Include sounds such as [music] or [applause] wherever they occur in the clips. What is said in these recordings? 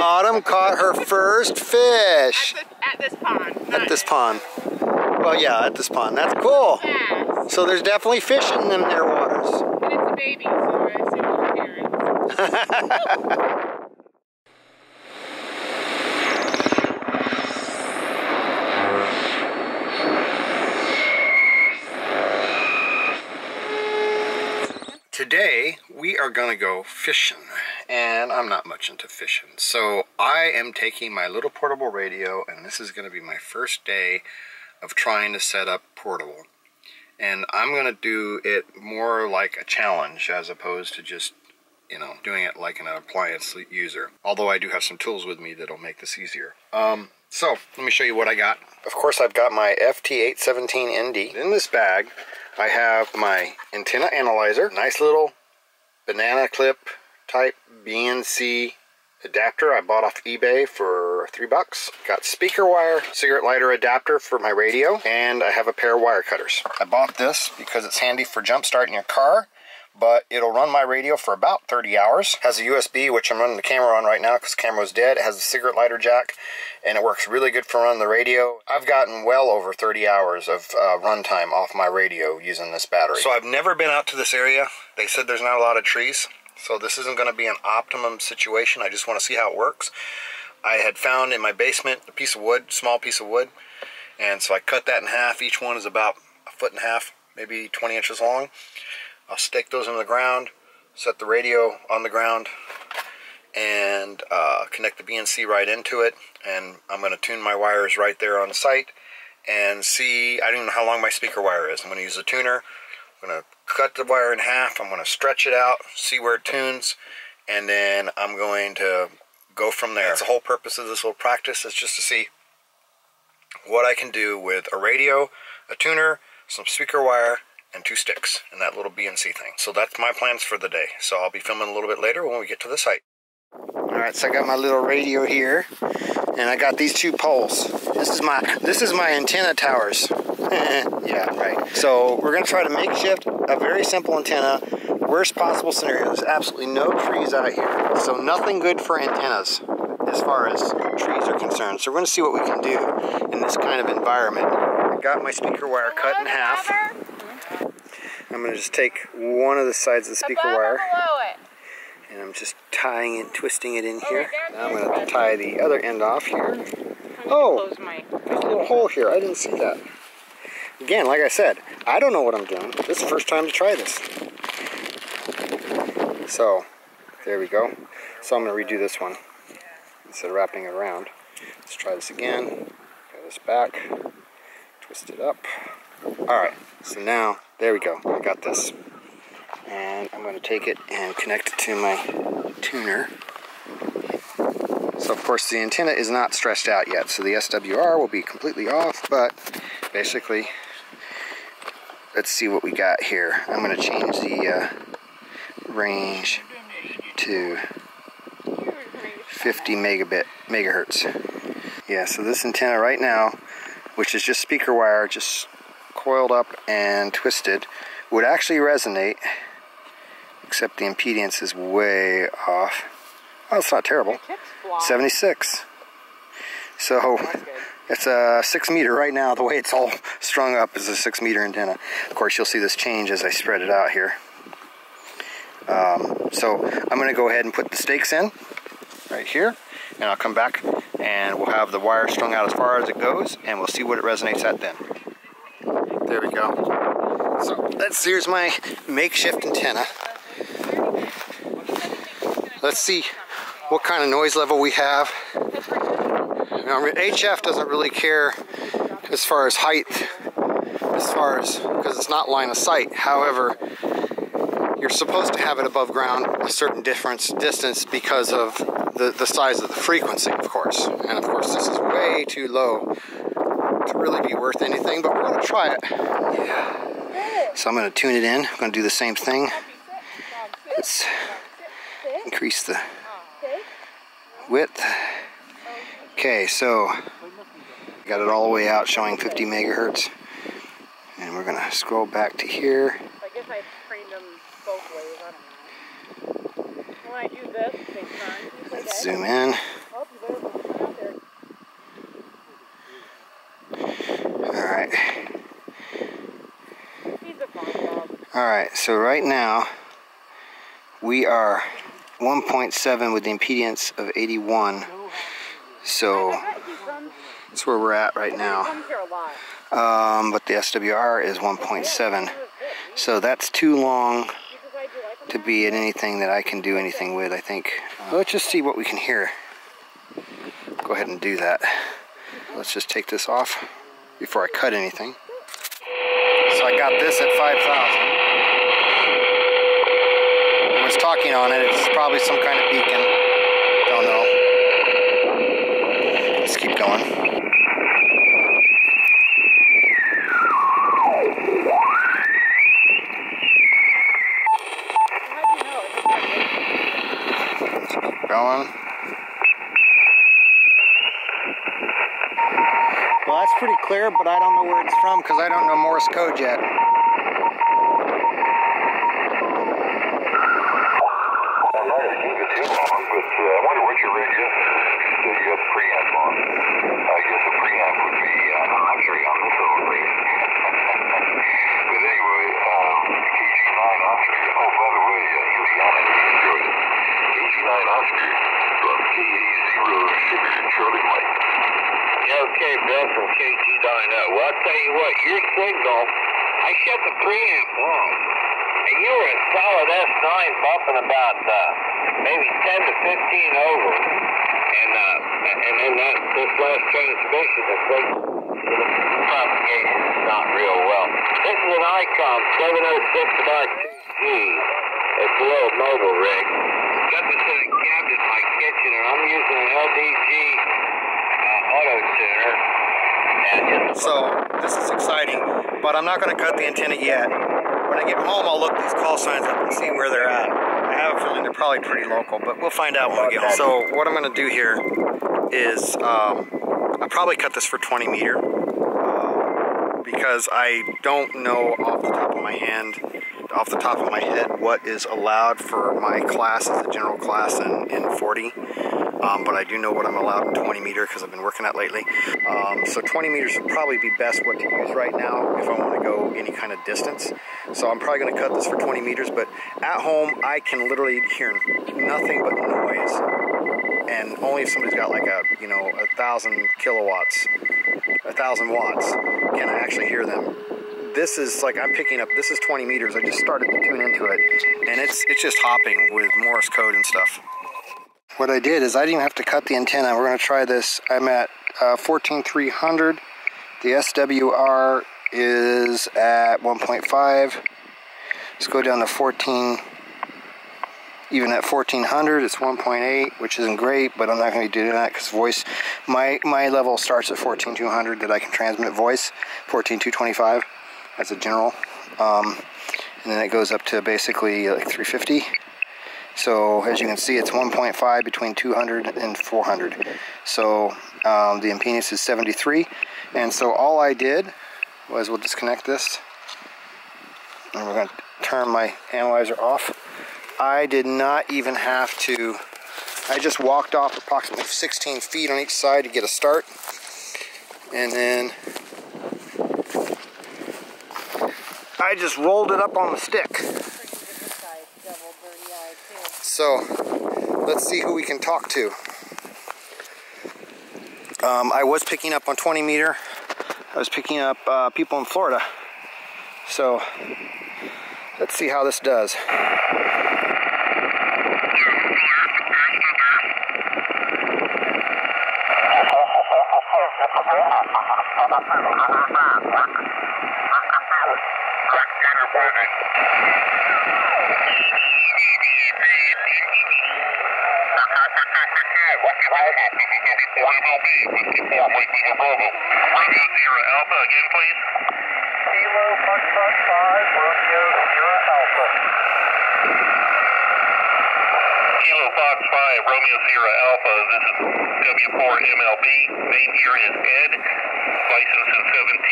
Autumn caught her first fish. At this pond. At this pond. Well, yeah, at this pond. That's cool. Yes. So there's definitely fish in them there waters. And it's a baby, so I assume it's parents. [laughs] Today we are gonna go fishing and I'm not much into fishing. So I am taking my little portable radio and this is gonna be my first day of trying to set up portable. And I'm gonna do it more like a challenge as opposed to just you know doing it like an appliance user. Although I do have some tools with me that'll make this easier. Um, so let me show you what I got. Of course I've got my FT817ND in this bag I have my antenna analyzer, nice little banana clip type BNC adapter I bought off eBay for three bucks. Got speaker wire, cigarette lighter adapter for my radio, and I have a pair of wire cutters. I bought this because it's handy for jump starting your car but it'll run my radio for about 30 hours. Has a USB, which I'm running the camera on right now because the camera's dead. It has a cigarette lighter jack, and it works really good for running the radio. I've gotten well over 30 hours of uh, runtime off my radio using this battery. So I've never been out to this area. They said there's not a lot of trees, so this isn't going to be an optimum situation. I just want to see how it works. I had found in my basement a piece of wood, small piece of wood, and so I cut that in half. Each one is about a foot and a half, maybe 20 inches long. I'll stake those in the ground, set the radio on the ground, and uh, connect the BNC right into it. And I'm going to tune my wires right there on site and see, I don't know how long my speaker wire is. I'm going to use a tuner. I'm going to cut the wire in half. I'm going to stretch it out, see where it tunes, and then I'm going to go from there. That's the whole purpose of this little practice is just to see what I can do with a radio, a tuner, some speaker wire, and two sticks and that little BNC thing. So that's my plans for the day. So I'll be filming a little bit later when we get to the site. Alright, so I got my little radio here and I got these two poles. This is my this is my antenna towers. [laughs] yeah, right. So we're gonna try to makeshift a very simple antenna. Worst possible scenario. There's absolutely no trees out here. So nothing good for antennas as far as trees are concerned. So we're gonna see what we can do in this kind of environment. I got my speaker wire cut in half. I'm going to just take one of the sides of the speaker wire I'm just tying it, twisting it in here. Now I'm going to tie the other end off here. Oh, there's a little hole here. I didn't see that. Again, like I said, I don't know what I'm doing. This is the first time to try this. So, there we go. So I'm going to redo this one instead of wrapping it around. Let's try this again. Got this back, twist it up. Alright, so now, there we go. I got this. And I'm going to take it and connect it to my tuner. So of course the antenna is not stretched out yet, so the SWR will be completely off, but basically, let's see what we got here. I'm going to change the uh, range to 50 megabit megahertz. Yeah, so this antenna right now, which is just speaker wire, just coiled up and twisted would actually resonate except the impedance is way off. Well it's not terrible. 76 so it's a six meter right now the way it's all strung up is a six meter antenna. Of course you'll see this change as I spread it out here. Um, so I'm going to go ahead and put the stakes in right here and I'll come back and we'll have the wire strung out as far as it goes and we'll see what it resonates at then. There we go. So that's here's my makeshift antenna. Let's see what kind of noise level we have. Now, HF doesn't really care as far as height, as far as, because it's not line of sight. However, you're supposed to have it above ground a certain difference distance because of the, the size of the frequency, of course. And of course, this is way too low to really be worth anything, but we're to try it. Yeah. So I'm going to tune it in. I'm going to do the same thing. Let's increase the width. Okay, so got it all the way out showing 50 megahertz. And we're gonna scroll back to here. I guess I them both ways, I don't know. When I do this, they turn. Let's zoom in. Oh, Alright. Alright, so right now we are 1.7 with the impedance of 81. So that's where we're at right now. Um, but the SWR is 1.7. So that's too long to be at anything that I can do anything with, I think. Let's just see what we can hear. Go ahead and do that. Let's just take this off before I cut anything. So I got this at 5,000. Talking on it. It's probably some kind of beacon. Don't know. Let's keep going. Going. Well, that's pretty clear, but I don't know where it's from because I don't know Morse code yet. I might have gave it too long, but uh, I wonder what your radio that you got the preamp on. I guess the preamp would be uh, Andre on this little thing. [laughs] but anyway, um, KG9 Oscar. Oh, by the way, uh, Indiana, you enjoyed it. KG9 Oscar from KA0 Sugar Charlie Mike. Okay, Bill from KG9. Well, I'll tell you what, your signal, I shut the preamp off. And you were a solid S9 bumping about uh, maybe 10 to 15 over. And uh, and then that this last transmission, the propagation is not real well. This is an ICOM 706 Mark 2G. It's a little mobile rig. Got this in a cabinet in my kitchen, and I'm using an LDG uh, auto tuner. So this is exciting, but I'm not going to cut the antenna yet. When I get home, I'll look these call signs up and see where they're at. I have a feeling they're probably pretty local, but we'll find out when we get home. So what I'm going to do here is um, I'll probably cut this for 20 meter uh, because I don't know off the top of my hand, off the top of my head, what is allowed for my class as a general class in, in 40. Um, but I do know what I'm allowed in 20 meter because I've been working at lately. Um, so 20 meters would probably be best what to use right now if I want to go any kind of distance. So I'm probably going to cut this for 20 meters, but at home I can literally hear nothing but noise. And only if somebody's got like a, you know, a thousand kilowatts, a thousand watts, can I actually hear them. This is like I'm picking up. This is 20 meters. I just started to tune into it, and it's it's just hopping with Morse code and stuff what I did is I didn't even have to cut the antenna. We're going to try this. I'm at uh, 14300. The SWR is at 1.5. Let's go down to 14. Even at 1400, it's 1.8, which isn't great, but I'm not going to be doing that because voice, my my level starts at 14200 that I can transmit voice, 14225 as a general, um, and then it goes up to basically like 350. So as you can see, it's 1.5 between 200 and 400. So um, the impedance is 73. And so all I did was we'll disconnect this. And we're going to turn my analyzer off. I did not even have to, I just walked off approximately 16 feet on each side to get a start. And then I just rolled it up on the stick. So let's see who we can talk to. Um, I was picking up on 20 meter. I was picking up uh, people in Florida. So let's see how this does. [laughs] Alpha again, please. Kilo Foxtrot 5, Romeo Sierra Alpha. Kilo Fox 5, Romeo Sierra Alpha. This is W4MLB. Name here is Ed. License is 17.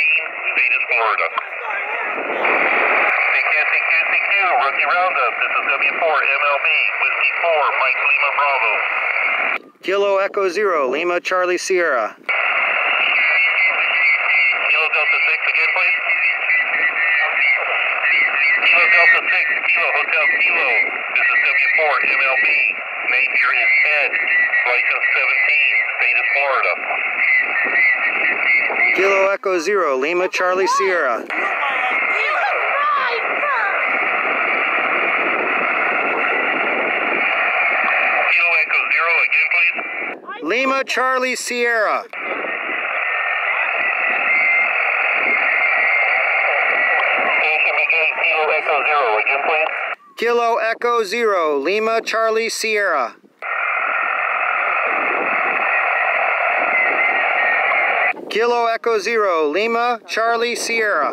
State is Florida. CQ, CQ, CQ. Rookie Roundup. This is W4MLB. Whiskey 4, Mike Lima Bravo. Kilo Echo Zero, Lima Charlie Sierra. Kilo Delta 6 again, please. Kilo Delta 6, Kilo, Hotel Kilo. this is 74 MLB. Major is Ed, license 17, state of Florida. Kilo Echo Zero, Lima Charlie Sierra. Kilo Echo Zero, again please. Lima Charlie Sierra. Kilo Echo Zero, again please. Kilo Echo Zero, Lima Charlie Sierra. Kilo Echo Zero, Lima Charlie Sierra.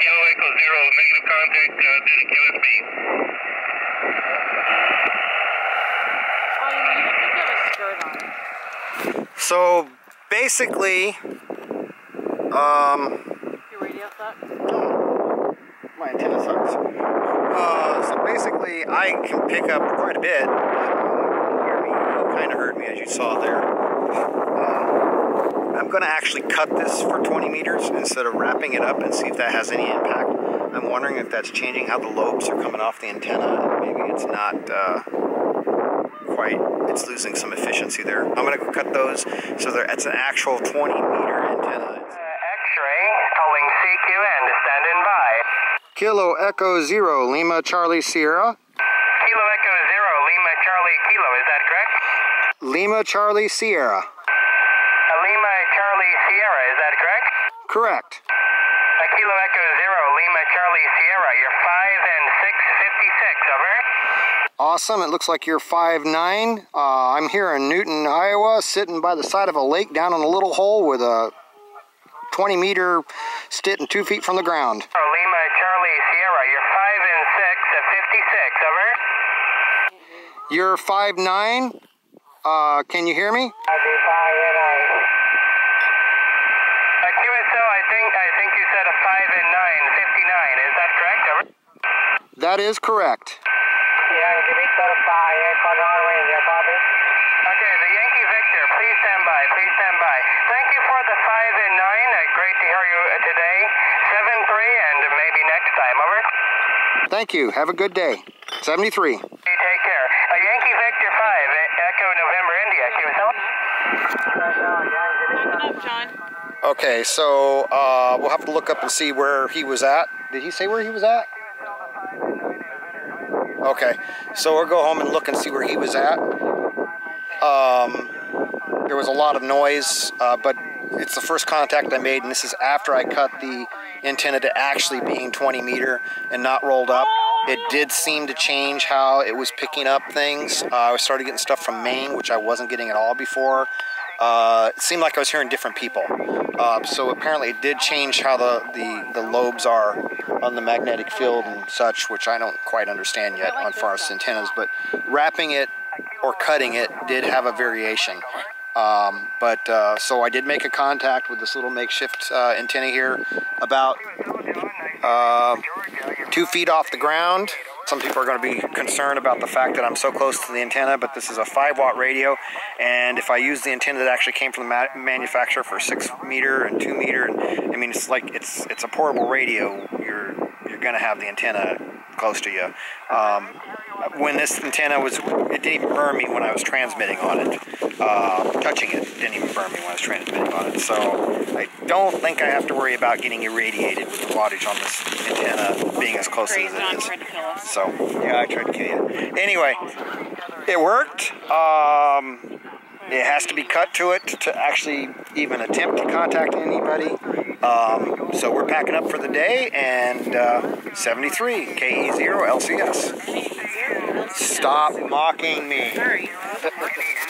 Kilo Echo Zero, negative contact uh, due to QSB. Oh, you mean you think you have a skirt on? So basically, um, Your radio sucks? my antenna sucks. Uh, so basically, I can pick up quite a bit. You? You kind of heard me as you saw there. Uh, I'm going to actually cut this for 20 meters instead of wrapping it up and see if that has any impact. I'm wondering if that's changing how the lobes are coming off the antenna. Maybe it's not uh, quite, it's losing some efficiency there. I'm going to go cut those so that it's an actual 20 meter antenna. X-ray, calling CQ and standing by. Kilo Echo Zero, Lima Charlie Sierra. Kilo Echo Zero, Lima Charlie Kilo, is that correct? Lima Charlie Sierra. Uh, Lima Charlie Sierra, is that correct? Correct. Uh, Kilo Echo Zero, Lima Charlie Sierra, you're 5 and 656, over. Awesome. It looks like you're 5'9". Uh, I'm here in Newton, Iowa, sitting by the side of a lake down in a little hole with a 20 meter sitting two feet from the ground. Oh, Lima Charlie Sierra, you're 5 and 6 at 56, over. You're 5'9". Uh, can you hear me? I'd be 5 and 9. Uh, QSO, I think, I think you said a 5 and 9, 59, is that correct, over? That is correct. Yeah, give me the 5 and on radio, Bobby. Okay, the Yankee Victor, please stand by, please stand by. Thank you for the 5 and 9, uh, great to hear you uh, today. 7-3 and maybe next time, over. Thank you. Have a good day. 73. You take care. Uh, Yankee Victor 5, uh, Echo November India, QSO. Back it up, John. Okay, so uh, we'll have to look up and see where he was at. Did he say where he was at? Okay, so we'll go home and look and see where he was at. Um, there was a lot of noise, uh, but it's the first contact I made, and this is after I cut the antenna to actually being 20 meter and not rolled up. It did seem to change how it was picking up things. Uh, I started getting stuff from Maine, which I wasn't getting at all before. Uh, it seemed like I was hearing different people. Uh, so apparently, it did change how the, the, the lobes are on the magnetic field and such, which I don't quite understand yet on far as antennas. But wrapping it or cutting it did have a variation. Um, but uh, so I did make a contact with this little makeshift uh, antenna here, about uh, two feet off the ground. Some people are going to be concerned about the fact that I'm so close to the antenna, but this is a 5 watt radio, and if I use the antenna that actually came from the ma- manufacturer for 6 meter and 2 meter, I mean it's like it's it's a portable radio. You're you're going to have the antenna close to you. Um, when this antenna was, it didn't even burn me when I was transmitting on it. Uh, touching it didn't even burn me when I was transmitting on it. So I don't think I have to worry about getting irradiated with the wattage on this antenna being as close as it is. tried to kill us. So yeah, I tried to kill you. Anyway, it worked. Um, it has to be cut to it to actually even attempt to contact anybody. Um, so we're packing up for the day, and uh, 73 KE0 LCS. Stop mocking me. Sorry. [laughs]